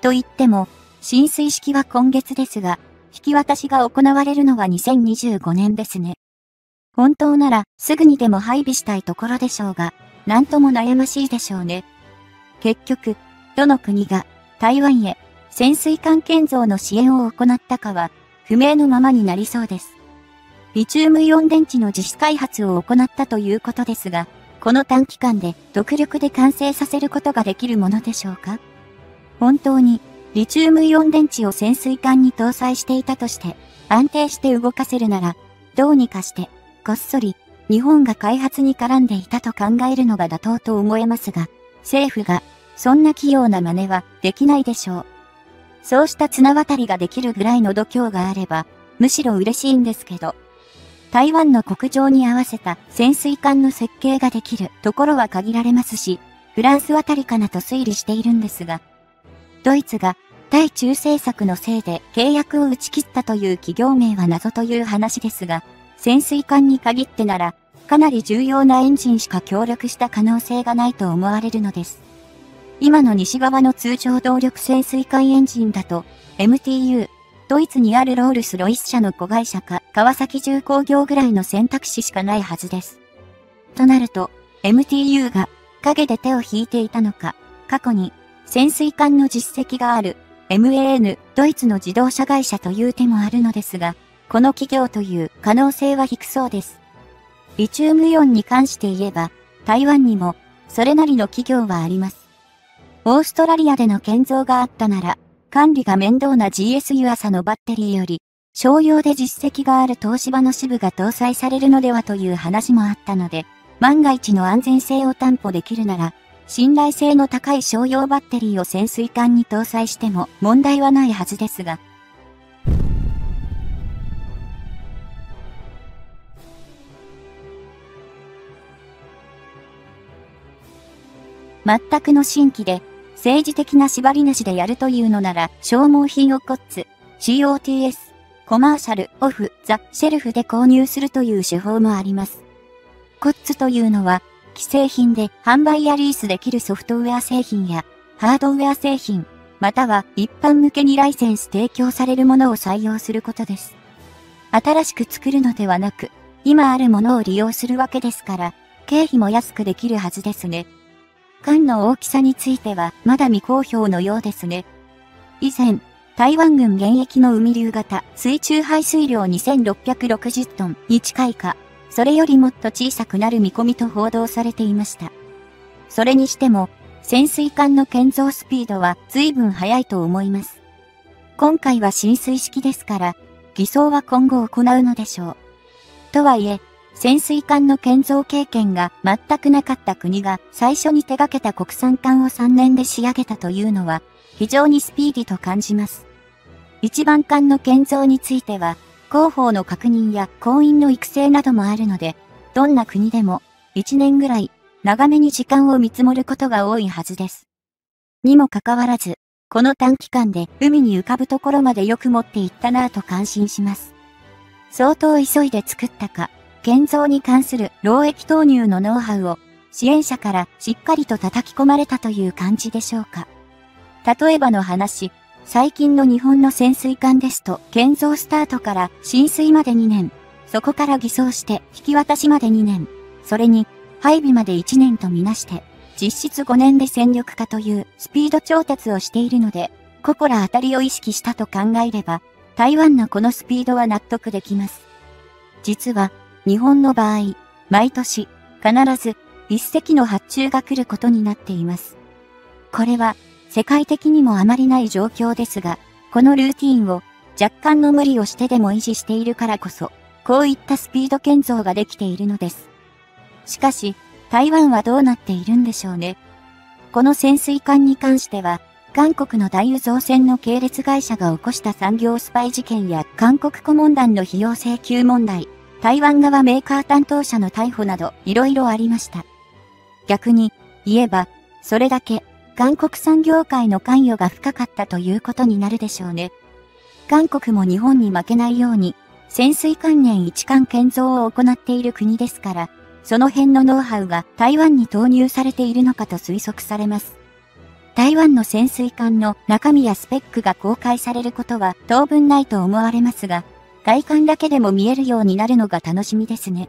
と言っても、浸水式は今月ですが、引き渡しが行われるのは2025年ですね。本当ならすぐにでも配備したいところでしょうが、なんとも悩ましいでしょうね。結局、どの国が台湾へ潜水艦建造の支援を行ったかは不明のままになりそうです。リチウムイオン電池の実施開発を行ったということですが、この短期間で独力で完成させることができるものでしょうか？本当にリチウムイオン電池を潜水艦に搭載していたとして安定して動かせるならどうにかしてこっそり日本が開発に絡んでいたと考えるのが妥当と思えますが政府がそんな器用な真似はできないでしょう。そうした綱渡りができるぐらいの度胸があればむしろ嬉しいんですけど台湾の国情に合わせた潜水艦の設計ができるところは限られますし、フランスあたりかなと推理しているんですが、ドイツが対中政策のせいで契約を打ち切ったという企業名は謎という話ですが、潜水艦に限ってなら、かなり重要なエンジンしか協力した可能性がないと思われるのです。今の西側の通常動力潜水艦エンジンだと、MTU、ドイツにあるロールス・ロイス社の子会社か、川崎重工業ぐらいの選択肢しかないはずです。となると、MTU が影で手を引いていたのか、過去に潜水艦の実績がある MAN ドイツの自動車会社という手もあるのですが、この企業という可能性は低そうです。リチウムイオンに関して言えば、台湾にもそれなりの企業はあります。オーストラリアでの建造があったなら、管理が面倒な GS ユアサのバッテリーより、商用で実績がある東芝の支部が搭載されるのではという話もあったので、万が一の安全性を担保できるなら、信頼性の高い商用バッテリーを潜水艦に搭載しても問題はないはずですが、全くの新規で政治的な縛りなしでやるというのなら、消耗品をコッツ、COTS、コマーシャル、オフ、ザ、シェルフで購入するという手法もあります。コッツというのは、既製品で販売やリースできるソフトウェア製品や、ハードウェア製品、または一般向けにライセンス提供されるものを採用することです。新しく作るのではなく、今あるものを利用するわけですから、経費も安くできるはずですね。艦の大きさについてはまだ未公表のようですね。以前、台湾軍現役の海流型水中排水量2660トンに近いか、それよりもっと小さくなる見込みと報道されていました。それにしても、潜水艦の建造スピードは随分速いと思います。今回は浸水式ですから、偽装は今後行うのでしょう。とはいえ、潜水艦の建造経験が全くなかった国が最初に手掛けた国産艦を3年で仕上げたというのは非常にスピーディと感じます。一番艦の建造については広報の確認や婚姻の育成などもあるので、どんな国でも1年ぐらい長めに時間を見積もることが多いはずです。にもかかわらず、この短期間で海に浮かぶところまでよく持っていったなぁと感心します。相当急いで作ったか、建造に関する労役投入のノウハウを支援者からしっかりと叩き込まれたという感じでしょうか。例えばの話、最近の日本の潜水艦ですと、建造スタートから浸水まで2年、そこから偽装して引き渡しまで2年、それに配備まで1年とみなして、実質5年で戦力化というスピード調達をしているので、心当たりを意識したと考えれば、台湾のこのスピードは納得できます。実は、日本の場合、毎年、必ず、一隻の発注が来ることになっています。これは、世界的にもあまりない状況ですが、このルーティンを若干の無理をしてでも維持しているからこそ、こういったスピード建造ができているのです。しかし、台湾はどうなっているんでしょうね。この潜水艦に関しては、韓国の大油造船の系列会社が起こした産業スパイ事件や韓国顧問団の費用請求問題、台湾側メーカー担当者の逮捕など色々ありました。逆に言えば、それだけ韓国産業界の関与が深かったということになるでしょうね。韓国も日本に負けないように、潜水関連一貫建造を行っている国ですから、その辺のノウハウが台湾に投入されているのかと推測されます。台湾の潜水艦の中身やスペックが公開されることは当分ないと思われますが、外観だけでも見えるようになるのが楽しみですね。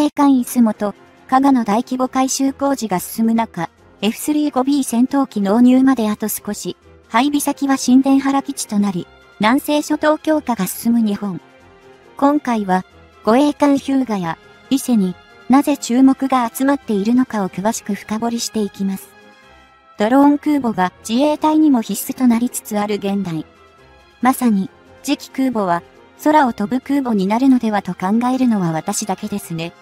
衛艦出雲と、加賀の大規模改修工事が進む中、F35B 戦闘機納入まであと少し、配備先は新田原基地となり、南西諸島強化が進む日本。今回は、護衛艦ヒューガや、伊勢になぜ注目が集まっているのかを詳しく深掘りしていきます。ドローン空母が自衛隊にも必須となりつつある現代。まさに、次期空母は空を飛ぶ空母になるのではと考えるのは私だけですね。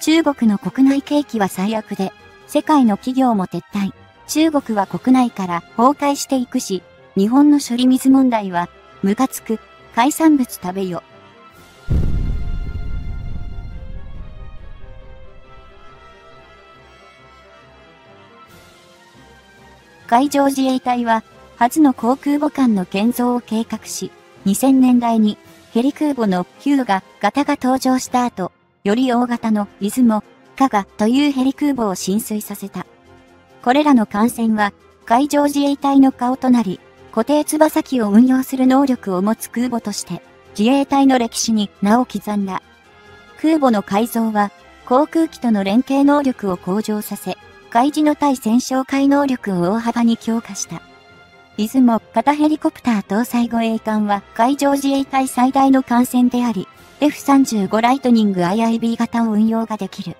中国の国内景気は最悪で、世界の企業も撤退。中国は国内から崩壊していくし、日本の処理水問題は、ムカつく、海産物食べよ。海上自衛隊は、初の航空母艦の建造を計画し、2000年代にヘリ空母のヒューガ型が登場した後、より大型の出雲、加賀というヘリ空母を浸水させた。これらの艦船は海上自衛隊の顔となり、固定翼機を運用する能力を持つ空母として、自衛隊の歴史に名を刻んだ。空母の改造は、航空機との連携能力を向上させ、海自の対戦勝海能力を大幅に強化した。出雲型ヘリコプター搭載護衛艦は海上自衛隊最大の艦船であり、F35 ライトニング IIB 型を運用ができる。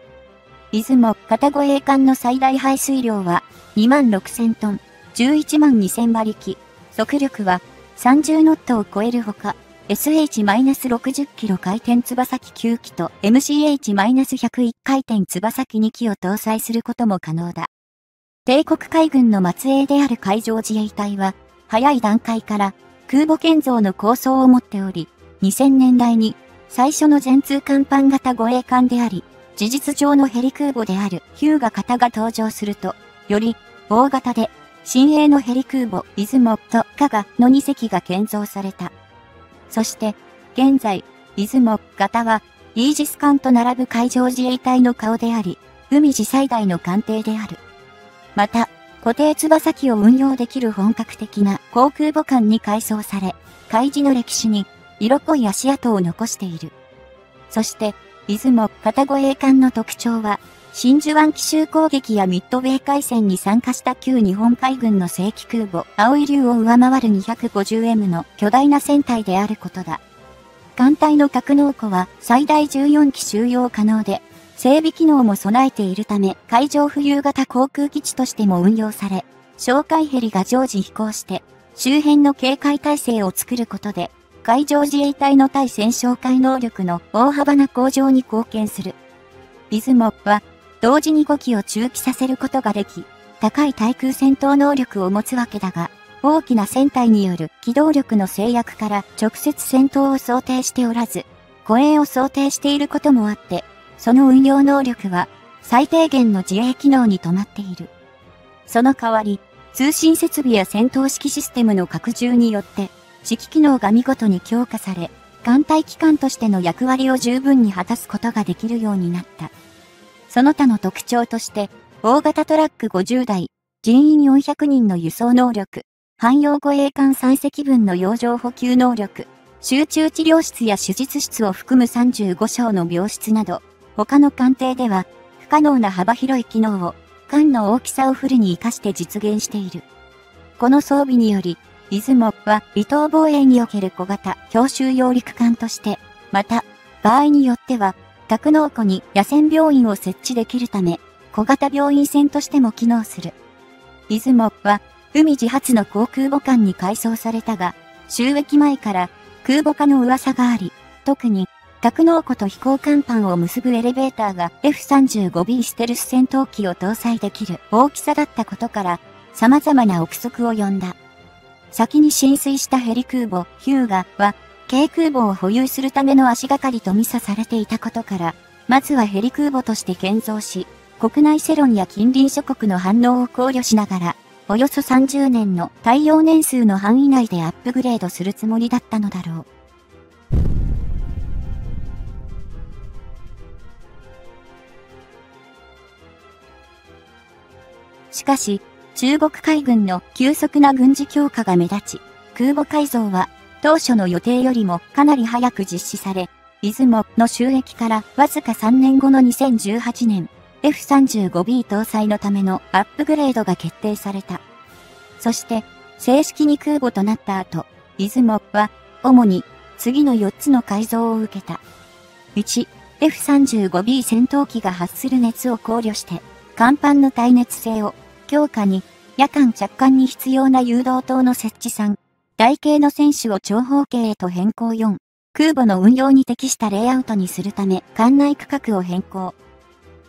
出雲型護衛艦の最大排水量は26,000トン、11万2000馬力、速力は30ノットを超えるほか、SH-60 キロ回転翼機9機と MCH-101 回転翼機2機を搭載することも可能だ。帝国海軍の末裔である海上自衛隊は、早い段階から空母建造の構想を持っており、2000年代に最初の全通艦板型護衛艦であり、事実上のヘリ空母であるヒューガ型が登場すると、より大型で新鋭のヘリ空母出雲と加賀の2隻が建造された。そして、現在、出雲型はイージス艦と並ぶ海上自衛隊の顔であり、海自最大の艦艇である。また、固定翼機を運用できる本格的な航空母艦に改装され、海事の歴史に色濃い足跡を残している。そして、出雲片護衛艦の特徴は、真珠湾奇襲攻撃やミッドウェー海戦に参加した旧日本海軍の正規空母、青い竜を上回る 250M の巨大な船体であることだ。艦隊の格納庫は最大14機収容可能で、整備機能も備えているため、海上浮遊型航空基地としても運用され、哨戒ヘリが常時飛行して、周辺の警戒態勢を作ることで、海上自衛隊の対戦哨戒能力の大幅な向上に貢献する。リズモは、同時に5機を中期させることができ、高い対空戦闘能力を持つわけだが、大きな船体による機動力の制約から直接戦闘を想定しておらず、護衛を想定していることもあって、その運用能力は最低限の自衛機能に止まっている。その代わり、通信設備や戦闘式システムの拡充によって、指揮機能が見事に強化され、艦隊機関としての役割を十分に果たすことができるようになった。その他の特徴として、大型トラック50台、人員400人の輸送能力、汎用護衛艦3隻分の洋上補給能力、集中治療室や手術室を含む35床の病室など、他の艦艇では、不可能な幅広い機能を、艦の大きさをフルに活かして実現している。この装備により、出雲は離島防衛における小型、強襲揚陸艦として、また、場合によっては、格納庫に野戦病院を設置できるため、小型病院船としても機能する。出雲は、海自発の航空母艦に改装されたが、収益前から空母化の噂があり、特に、格納庫と飛行甲板を結ぶエレベーターが F35B ステルス戦闘機を搭載できる大きさだったことから、様々な憶測を呼んだ。先に浸水したヘリ空母ヒューガは、軽空母を保有するための足がかりとミサされていたことから、まずはヘリ空母として建造し、国内世論や近隣諸国の反応を考慮しながら、およそ30年の耐用年数の範囲内でアップグレードするつもりだったのだろう。しかし、中国海軍の急速な軍事強化が目立ち、空母改造は当初の予定よりもかなり早く実施され、出雲の収益からわずか3年後の2018年、F35B 搭載のためのアップグレードが決定された。そして、正式に空母となった後、出雲は、主に、次の4つの改造を受けた。1、F35B 戦闘機が発する熱を考慮して、甲板の耐熱性を、強化に、夜間着艦に必要な誘導灯の設置3、台形の選手を長方形へと変更4、空母の運用に適したレイアウトにするため、艦内区画を変更。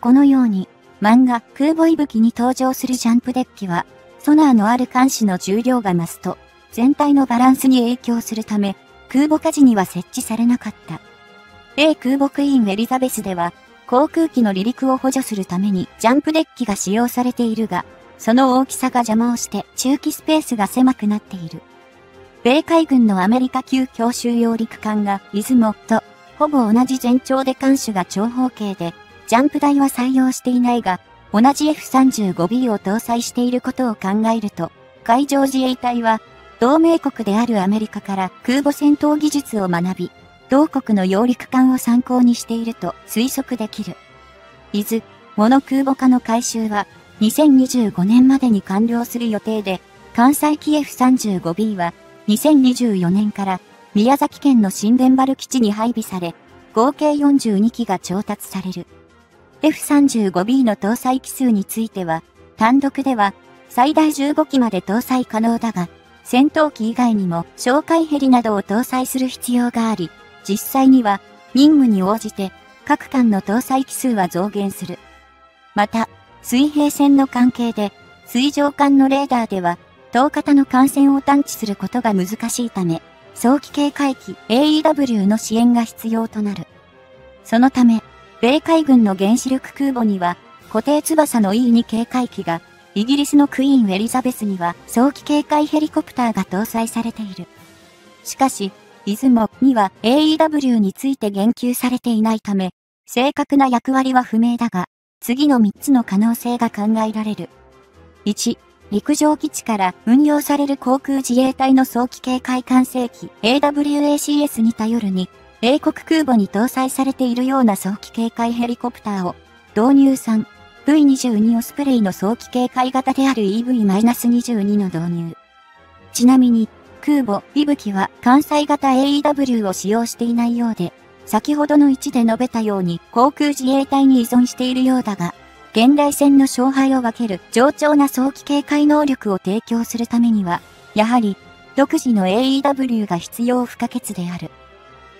このように、漫画空母息吹に登場するジャンプデッキは、ソナーのある艦首の重量が増すと、全体のバランスに影響するため、空母火事には設置されなかった。米空母クイーンエリザベスでは、航空機の離陸を補助するためにジャンプデッキが使用されているが、その大きさが邪魔をして中期スペースが狭くなっている。米海軍のアメリカ級強襲揚陸艦が出雲とほぼ同じ全長で艦首が長方形でジャンプ台は採用していないが、同じ F35B を搭載していることを考えると、海上自衛隊は、同盟国であるアメリカから空母戦闘技術を学び、同国の揚陸艦を参考にしていると推測できる。伊豆、モノ空母化の改修は、2025年までに完了する予定で、関西機 F35B は、2024年から宮崎県の新田原基地に配備され、合計42機が調達される。F35B の搭載機数については、単独では最大15機まで搭載可能だが、戦闘機以外にも哨戒ヘリなどを搭載する必要があり、実際には任務に応じて各艦の搭載機数は増減する。また、水平線の関係で水上艦のレーダーでは、遠型の艦船を探知することが難しいため、早期警戒機 AEW の支援が必要となる。そのため、米海軍の原子力空母には、固定翼の E2 警戒機が、イギリスのクイーンエリザベスには早期警戒ヘリコプターが搭載されている。しかし、出雲には AEW について言及されていないため、正確な役割は不明だが、次の3つの可能性が考えられる。1、陸上基地から運用される航空自衛隊の早期警戒管制機 AWACS に頼るに、英国空母に搭載されているような早期警戒ヘリコプターを、導入3、V22 オスプレイの早期警戒型である EV-22 の導入。ちなみに、空母、ビブキは関西型 AEW を使用していないようで、先ほどの位置で述べたように航空自衛隊に依存しているようだが、現代戦の勝敗を分ける上長な早期警戒能力を提供するためには、やはり独自の AEW が必要不可欠である。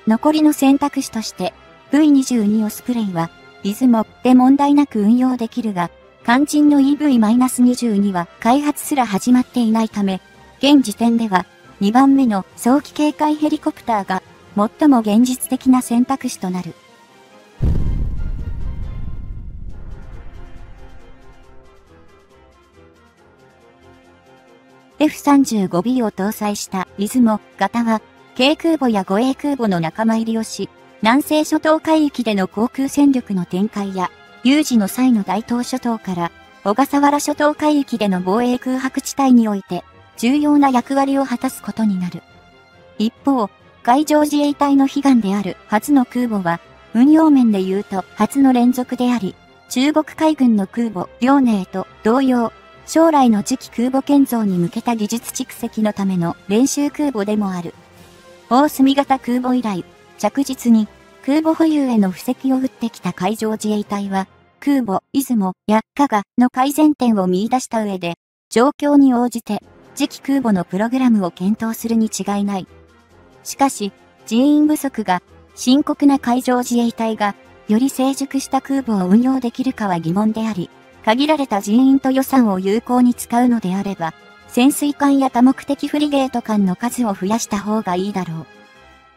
残りの選択肢として、V22 オスプレイは、出雲で問題なく運用できるが、肝心の EV-22 は開発すら始まっていないため、現時点では2番目の早期警戒ヘリコプターが最も現実的な選択肢となる。F35B を搭載した出雲型は、軽空母や護衛空母の仲間入りをし、南西諸島海域での航空戦力の展開や、有事の際の大東諸島から、小笠原諸島海域での防衛空白地帯において、重要な役割を果たすことになる。一方、海上自衛隊の悲願である初の空母は、運用面で言うと初の連続であり、中国海軍の空母、遼寧と同様、将来の次期空母建造に向けた技術蓄積のための練習空母でもある。大隅型空母以来、着実に空母保有への布石を打ってきた海上自衛隊は、空母、出雲や加賀の改善点を見出した上で、状況に応じて次期空母のプログラムを検討するに違いない。しかし、人員不足が深刻な海上自衛隊がより成熟した空母を運用できるかは疑問であり、限られた人員と予算を有効に使うのであれば、潜水艦や多目的フリゲート艦の数を増やした方がいいだろう。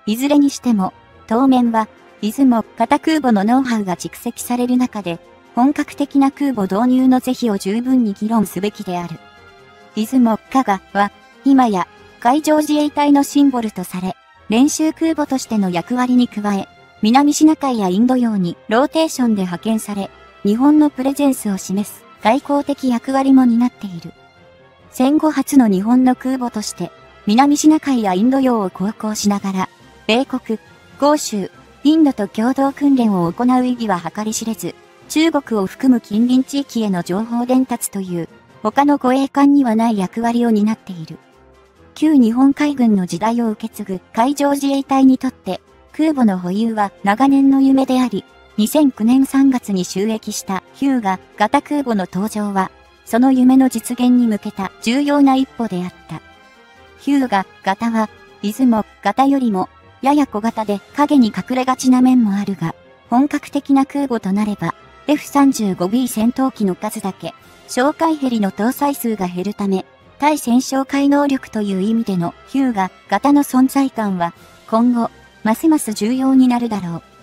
いずれにしても、当面は、出雲型空母のノウハウが蓄積される中で、本格的な空母導入の是非を十分に議論すべきである。出雲加賀は、今や海上自衛隊のシンボルとされ、練習空母としての役割に加え、南シナ海やインド洋にローテーションで派遣され、日本のプレゼンスを示す外交的役割も担っている。戦後初の日本の空母として、南シナ海やインド洋を航行しながら、米国、豪州、インドと共同訓練を行う意義は計り知れず、中国を含む近隣地域への情報伝達という、他の護衛艦にはない役割を担っている。旧日本海軍の時代を受け継ぐ海上自衛隊にとって、空母の保有は長年の夢であり、2009年3月に収益したヒューガ型空母の登場は、その夢の実現に向けた重要な一歩であった。ヒューガ型は、出雲型よりも、やや小型で影に隠れがちな面もあるが、本格的な空母となれば、F35B 戦闘機の数だけ、哨戒ヘリの搭載数が減るため、対戦哨戒能力という意味でのヒューガ型の存在感は、今後、ますます重要になるだろう。